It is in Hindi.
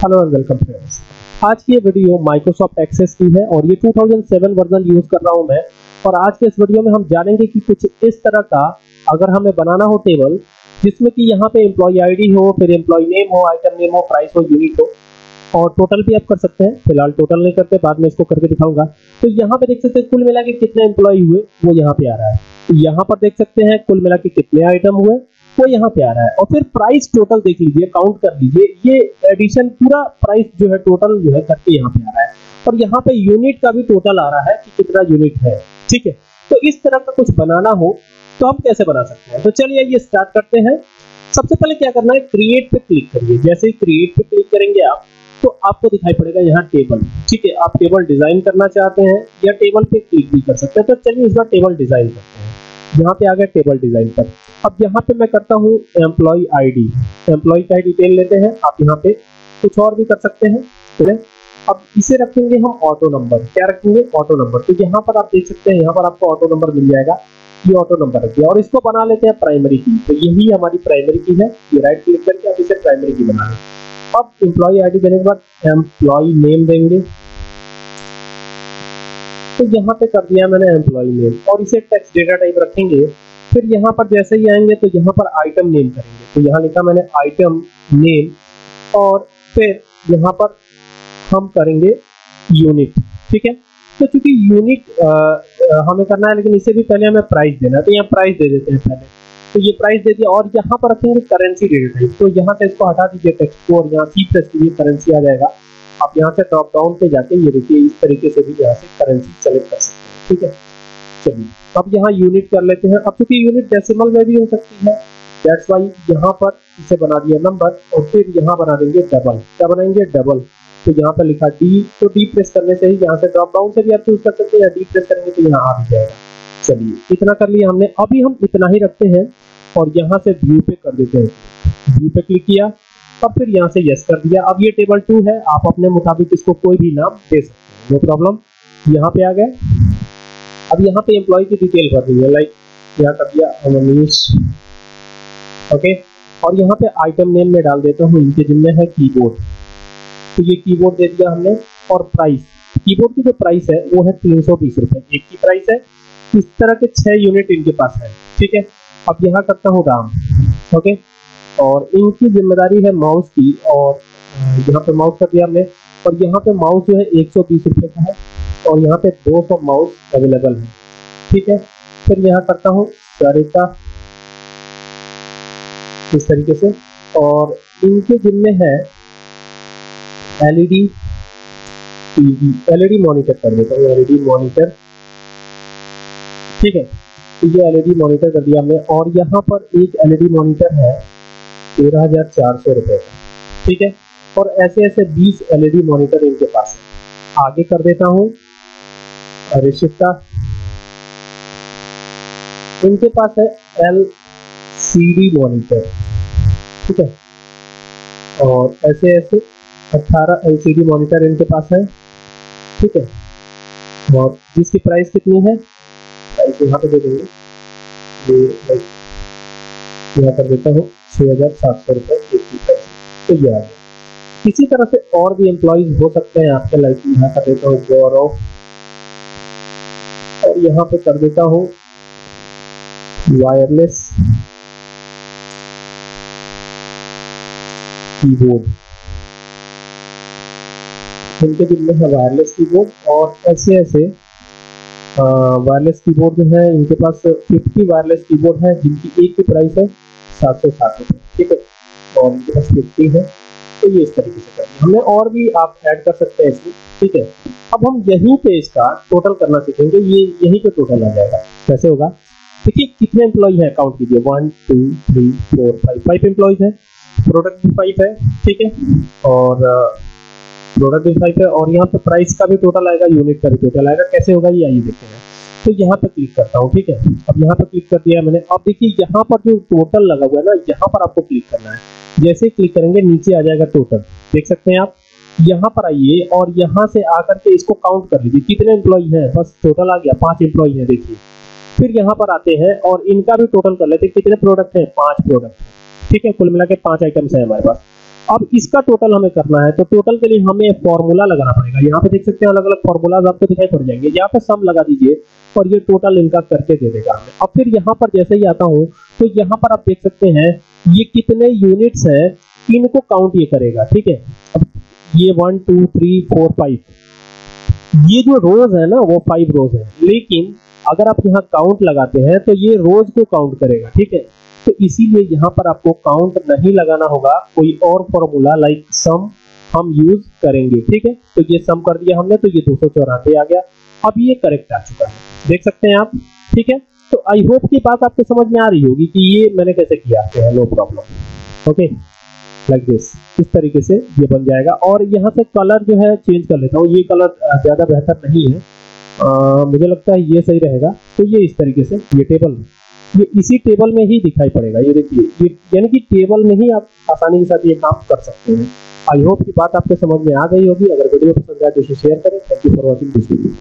हेलो एंड वेलकम फ्रेंड्स आज की ये वीडियो माइक्रोसॉफ्ट एक्सेस की है और ये 2007 वर्जन यूज़ कर रहा हूँ मैं। और आज के इस वीडियो में हम जानेंगे कि कुछ इस तरह का अगर हमें बनाना हो टेबल जिसमें कि यहाँ पे एम्प्लॉय आईडी हो, फिर एम्प्लॉय नेम हो आइटम नेम हो प्राइस हो यूनिट हो, और टोटल भी आप कर सकते हैं। फ़िलहाल टोटल नहीं करते, बाद में इसको करके दिखाऊँगा। तो यहाँ पे देख सकते हैं, कुल मिला के कितने एम्प्लॉय हुए, वो यहाँ पे आ रहा है। यहाँ पर देख सकते हैं, कुल मिला के कितने आइटम हुए वो यहाँ पे आ रहा है। और फिर प्राइस टोटल देख लीजिए काउंट कर लीजिए। ये एडिशन पूरा प्राइस जो है टोटल जो है करके यहाँ पे आ रहा है। और यहाँ पे यूनिट का भी टोटल आ रहा है कि कितना यूनिट है। ठीक है? तो इस तरह का कुछ बनाना हो तो हम कैसे बना सकते हैं? तो चलिए ये स्टार्ट करते हैं। सबसे पहले क्या करना है क्रिएट पे क्लिक करिए। जैसे ही क्रिएट पे क्लिक करेंगे आप तो आपको दिखाई पड़ेगा यहाँ टेबल ठीक है? आप टेबल डिज़ाइन करना चाहते हैं या टेबल पे क्लिक भी कर सकते हैं। तो चलिए इस बार टेबल डिज़ाइन करते हैं। यहाँ पे आ गया टेबल डिज़ाइन पर। अब यहाँ पे मैं करता हूँ एम्प्लॉय आईडी एम्प्लॉय का डिटेल लेते हैं। आप यहाँ पे कुछ और भी कर सकते हैं। है अब इसे रखेंगे हम ऑटो नंबर क्या रखेंगे? ऑटो नंबर तो यहाँ पर आप देख सकते हैं, यहाँ पर आपको ऑटो नंबर मिल जाएगा। ये ऑटो नंबर रखिए। और इसको बना लेते हैं प्राइमरी की तो यही हमारी प्राइमरी की है। ये राइट क्लिक करके आप इसे प्राइमरी की बना लें। अब एम्प्लॉय आईडी देने के बाद एम्प्लॉय नेम देंगे। तो यहाँ पे कर दिया मैंने एम्प्लॉय नेम और इसे टेक्स्ट डेटा टाइप रखेंगे। फिर यहाँ पर जैसे ही आएँगे तो यहाँ पर आइटम नेम करेंगे। तो यहाँ लिखा मैंने आइटम नेम और फिर यहाँ पर हम करेंगे यूनिट ठीक है? तो चूँकि यूनिट हमें करना है लेकिन इससे भी पहले हमें प्राइस देना है। तो यहाँ प्राइस दे देते हैं पहले। तो ये प्राइस दे दिया और यहाँ पर रखेंगे करेंसी डेटा टाइप तो यहाँ से इसको हटा दीजिए टेक्स्ट को और यहाँ सी प्रेस कीजिए करेंसी आ जाएगा। आप यहाँ से ड्रॉप डाउन पे जाके ये देखिए, इस तरीके से भी यहाँ से करेंसी सेलेक्ट कर सकते हैं, ठीक है? चलिए, अब यहाँ यूनिट कर लेते हैं। अब क्योंकि यूनिट डेसिमल में भी हो सकती है दैट्स वाई यहाँ पर इसे बना दिया नंबर और फिर यहाँ बना देंगे डबल क्या बनाएँगे? डबल तो यहाँ पर लिखा डी तो डी प्रेस करने से ही यहाँ से ड्रॉप डाउन से भी आप चूज़ कर सकते हैं, या डी प्रेस करेंगे तो यहाँ आ भी जाएगा। चलिए, इतना कर लिया हमने। अभी हम इतना ही रखते हैं और यहाँ से व्यू पे कर देते हैं। व्यू पे क्लिक किया अब फिर यहाँ से यस कर दिया। अब ये टेबल टू है। आप अपने मुताबिक इसको कोई भी नाम दे सकते हैं। नो प्रॉब्लम यहाँ पे आ गए। अब यहाँ पे एम्प्लॉय की डिटेल भर दी है। लाइक यहाँ कर दिया ओके और यहाँ पे आइटम नेम में डाल देता हूँ। इनके जिम्मे है कीबोर्ड तो ये कीबोर्ड दे दिया हमने। और प्राइस कीबोर्ड की जो प्राइस है, वो है तीन सौ बीस रुपए। एक की प्राइस है। इस तरह के छह यूनिट इनके पास है। ठीक है? अब यहाँ करता हूँ राम। ओके और इनकी ज़िम्मेदारी है माउस की और यहाँ पे माउस कर दिया हमने। और यहाँ पे माउस जो है एक सौ बीस रुपए का है और यहाँ पे 200 माउस अवेलेबल है। ठीक है? फिर यहाँ करता हूँ इस तरीके से। और इनके जिम्मे है एलईडी टीवी, एलईडी मॉनिटर कर देता हूँ, एलईडी मॉनिटर। ठीक है? तो ये एलईडी मॉनिटर कर दिया हमने और यहाँ पर एक एलईडी मॉनिटर है तेरह हज़ार चार सौ रुपए। का ठीक है? और ऐसे ऐसे बीस एलईडी मॉनिटर इनके पास है। आगे कर देता हूँ। रिशिता इनके पास है एल सी डी मॉनिटर ठीक है? और ऐसे ऐसे 18 एल सी डी मॉनिटर इनके पास है। ठीक है? और जिसकी प्राइस कितनी है? प्राइस यहाँ पे दे देंगे। ये यहाँ कर देता हूँ छः हज़ार सात सौ रुपये की प्राइस तो ये आ गया। इसी तरह से और भी एम्प्लॉयज़ हो सकते हैं, आपके लाइक यहाँ कर देता हूँ गौरव और यहाँ पे कर देता हूँ वायरलेस कीबोर्ड इनके जिनमें है वायरलेस कीबोर्ड और ऐसे ऐसे वायरलेस कीबोर्ड जो है, इनके पास 50 वायरलेस कीबोर्ड है, जिनकी एक की प्राइस है, सात सौ सात रुपये ठीक है? और इनके पास फिफ्टी है तो ये इस तरीके से करेंगे हमने और भी आप ऐड कर सकते हैं इसमें। ठीक है? अब हम यहीं पे इसका टोटल करना सीखेंगे। ये, यहीं पे टोटल आ जाएगा। कैसे होगा? देखिए, कितने एम्प्लॉय है काउंट कीजिए one two three four five five employees है। प्रोडक्ट भी फाइव है। ठीक है? और प्रोडक्ट फाइव है और यहाँ पे प्राइस का भी टोटल आएगा यूनिट का भी टोटल आएगा। कैसे होगा ये आइए देखते हैं। तो यहाँ पे क्लिक करता हूँ, ठीक है? अब यहाँ पे क्लिक कर दिया मैंने। अब देखिए, यहाँ पर जो टोटल लगा हुआ है ना, यहाँ पर आपको क्लिक करना है। जैसे क्लिक करेंगे, नीचे आ जाएगा टोटल देख सकते हैं आप? यहाँ पर आइए और यहाँ से आकर के इसको काउंट कर लीजिए। कितने एम्प्लॉय हैं? बस टोटल आ गया, पाँच एम्प्लॉय हैं, देखिए। फिर यहाँ पर आते हैं और इनका भी टोटल कर लेते हैं। कितने प्रोडक्ट हैं? पाँच प्रोडक्ट ठीक है, कुल मिला के पाँच आइटम्स है हमारे पास। अब इसका टोटल हमें करना है तो टोटल के लिए हमें फॉर्मूला लगाना पड़ेगा। यहाँ पे देख सकते हैं अलग अलग फॉर्मूलाज आपको दिखाई पड़ जाएँगे। यहाँ पे सम लगा दीजिए और ये टोटल इनका करके दे देगा हमें। अब फिर यहाँ पर जैसे ही आता हूँ तो यहाँ पर आप देख सकते हैं, ये कितने यूनिट्स है, इनको काउंट ये करेगा, ठीक है? अब ये one two three four five ये जो रोज है ना, वो फाइव रोज है। लेकिन अगर आप यहाँ काउंट लगाते हैं तो ये रोज को काउंट करेगा, ठीक है? तो इसीलिए यहाँ पर आपको काउंट नहीं लगाना होगा। कोई और फॉर्मूला लाइक सम हम यूज़ करेंगे ठीक है? तो ये सम कर दिया हमने तो ये दो आ गया। अब ये करेक्ट आ चुका है। देख सकते हैं आप ठीक है? तो आई होप की बात आपको समझ में आ रही होगी कि ये मैंने कैसे किया। है no problem okay like this इस तरीके से ये बन जाएगा। और यहाँ से कलर जो है चेंज कर लेता हूँ। ये कलर ज़्यादा बेहतर नहीं है। आ, मुझे लगता है ये सही रहेगा। तो ये इस तरीके से ये टेबल ये इसी टेबल में ही दिखाई पड़ेगा। ये देखिए, ये यानी कि टेबल में ही आप आसानी के साथ ये काम कर सकते हैं। आई होप की बात आपके समझ में आ गई होगी। अगर वीडियो पसंद आए तो इसे शेयर करें। Thank you for watching this video